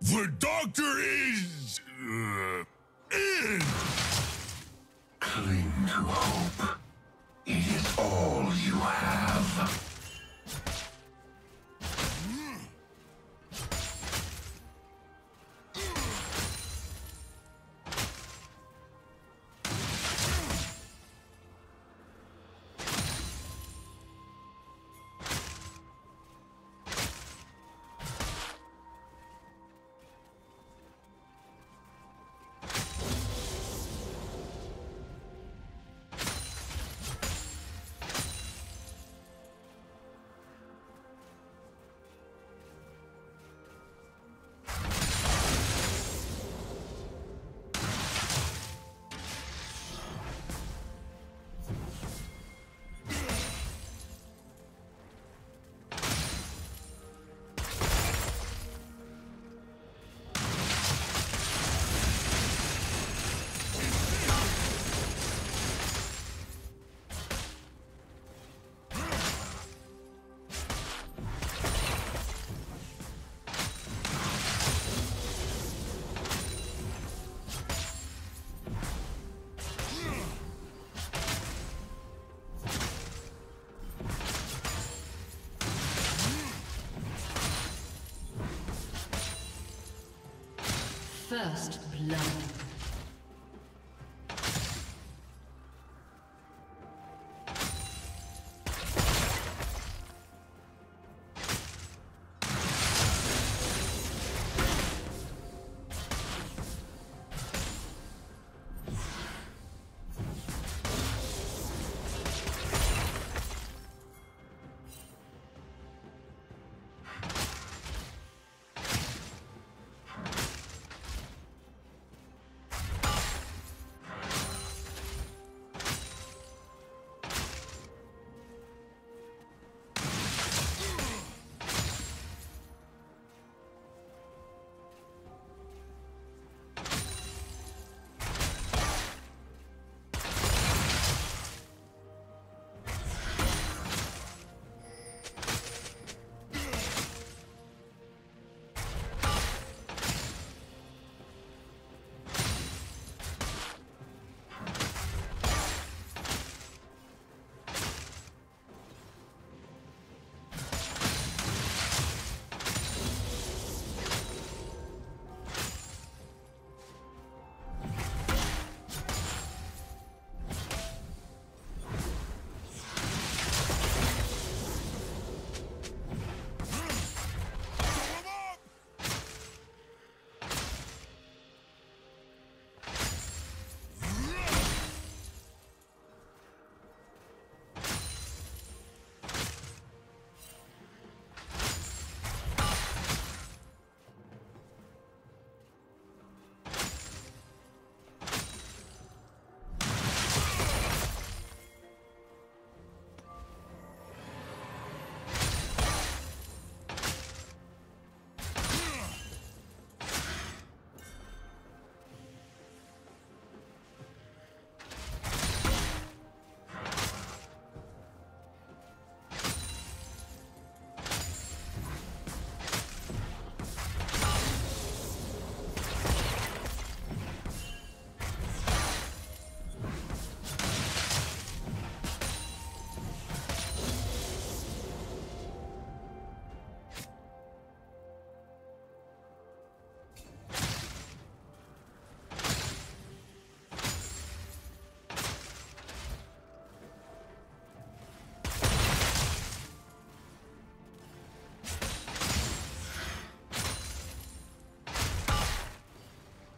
The doctor is... Uh, in! Cling to hope. It is all you have. First blood.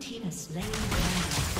Team has slain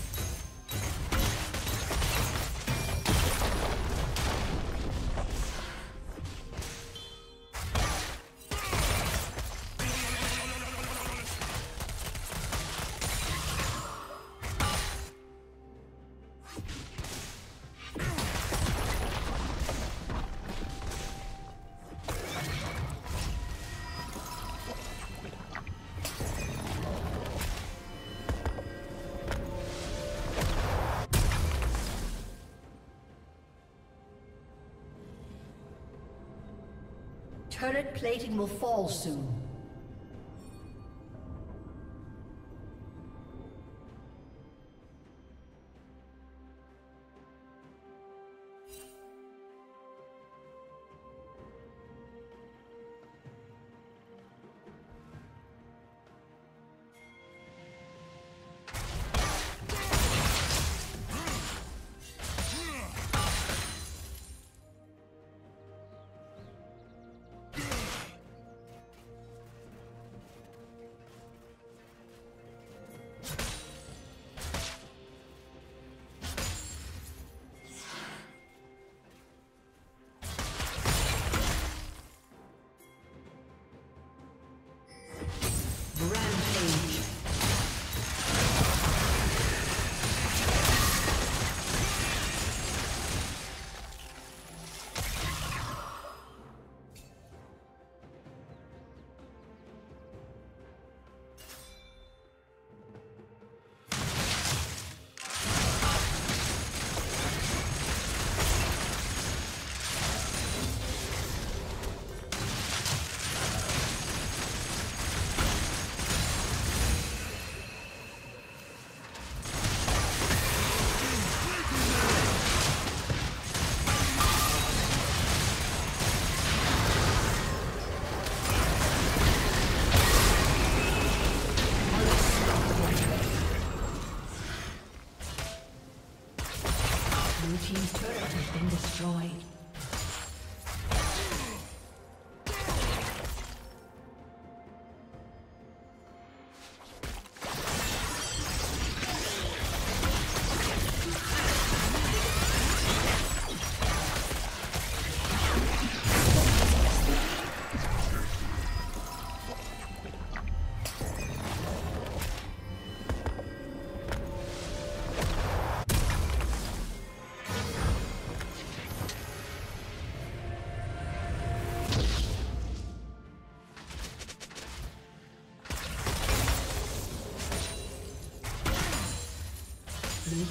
Will fall soon.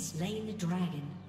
Slain the dragon.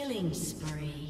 Killing spree.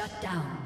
Shut down.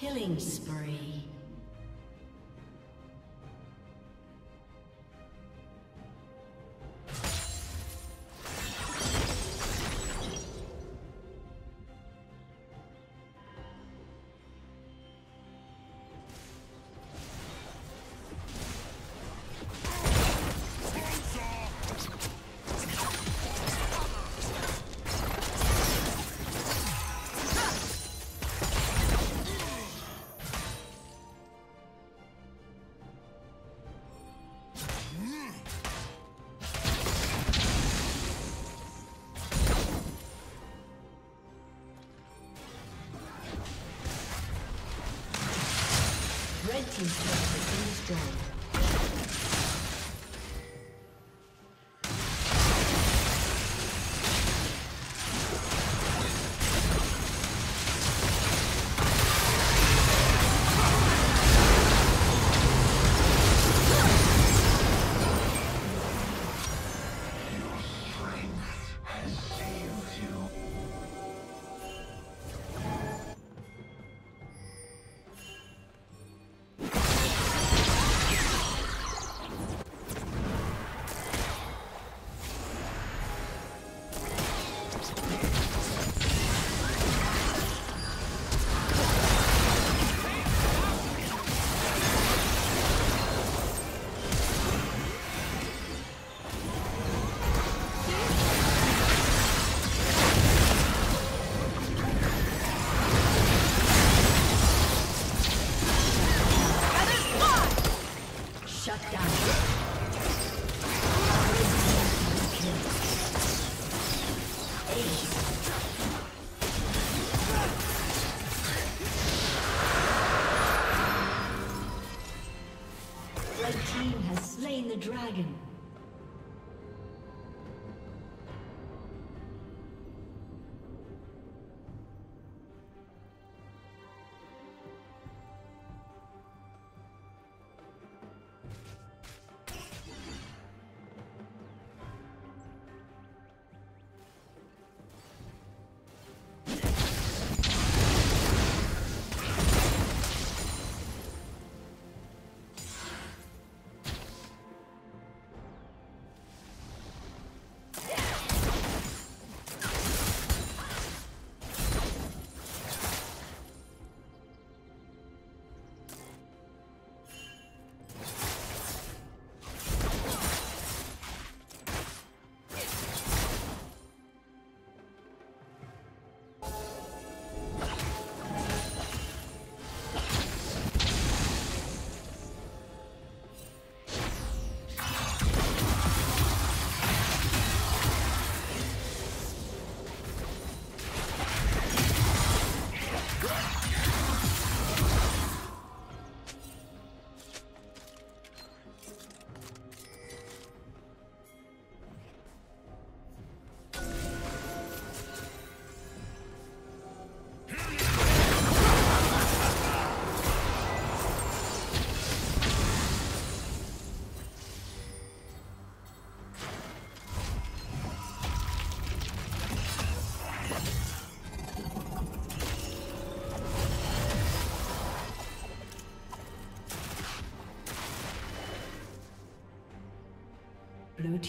Killing spree. Team's